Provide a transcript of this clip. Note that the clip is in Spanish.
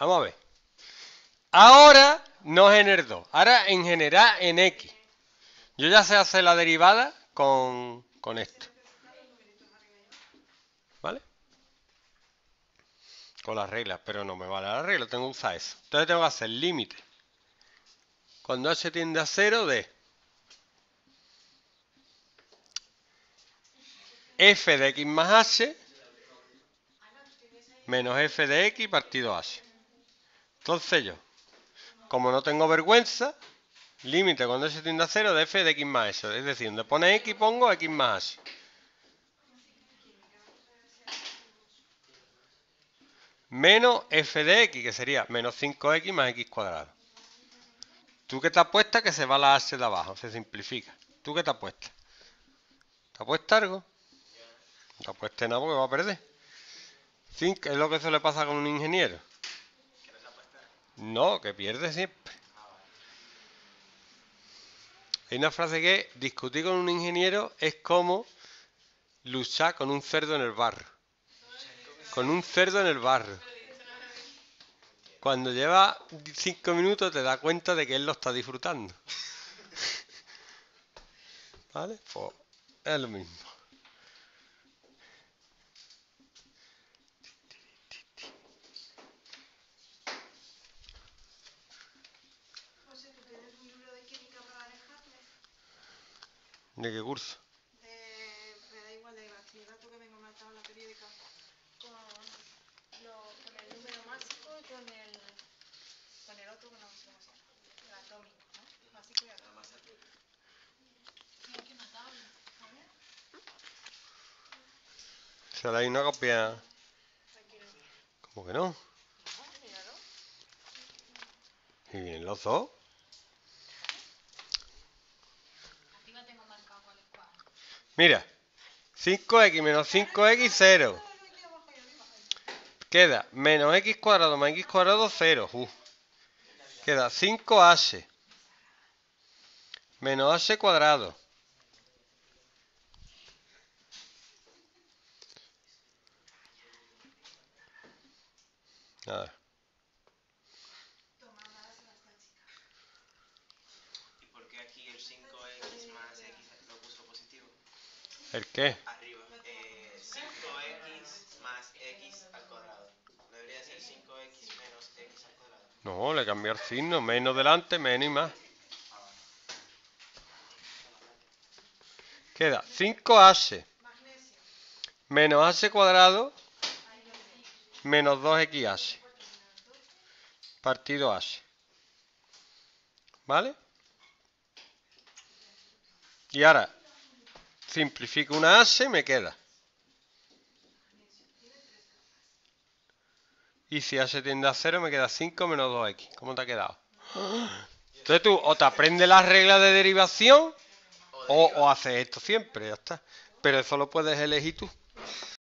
Vamos a ver. Ahora no es en el 2. Ahora en general en X. Yo ya sé hacer la derivada con, con esto. ¿Vale? Con las reglas, pero no me vale la regla, tengo que usar eso. Entonces tengo que hacer límite. Cuando h tiende a 0 de f de x más h menos f de x partido h. Entonces yo, como no tengo vergüenza, límite cuando h tiende a 0 de f de x más h. Es decir, donde pone x pongo x más h. Menos f de x, que sería menos 5x más x cuadrado. ¿Tú qué te apuestas que se va la h de abajo? Se simplifica. ¿Tú qué te apuestas? ¿Te apuestas algo? No te apuestes nada porque va a perder. es lo que se le pasa con un ingeniero. No, que pierde siempre. Hay una frase que discutir con un ingeniero es como luchar con un cerdo en el barro. Con un cerdo en el barro. Cuando lleva cinco minutos te das cuenta de que él lo está disfrutando. ¿Vale? Pues es lo mismo. ¿De qué curso? De, me da igual, de bachillerato que vengo en la periódica con, lo, con el número máximo y con el, con el otro que no sé cómo se llama, el atómico, ¿no? Básico y atómico. Una tabla, a ver. ¿Se hay una copia? No. ¿Cómo que no? Míralo. ¿Y vienen los dos? Aquí no tengo marcado cuál es cuál. Mira, 5x menos 5x, 0. Aquí abajo y arriba. Queda menos x cuadrado más x cuadrado, 0. Uh. Queda 5h menos h cuadrado. Nada. ¿Y por qué aquí el 5x más x lo puso positivo? ¿El qué? Arriba. Eh, 5x más x al cuadrado. Debería ser 5x menos x al cuadrado. No, le cambió el signo. Menos delante, menos y más. Queda 5h Magnesio. menos h cuadrado menos 2xh partido h. ¿Vale? Y ahora simplifico una h y me queda. Y si h tiende a 0 me queda 5 menos 2x. ¿Cómo te ha quedado? Entonces tú o te aprendes las reglas de derivación o haces esto siempre, ya está. Pero eso lo puedes elegir tú.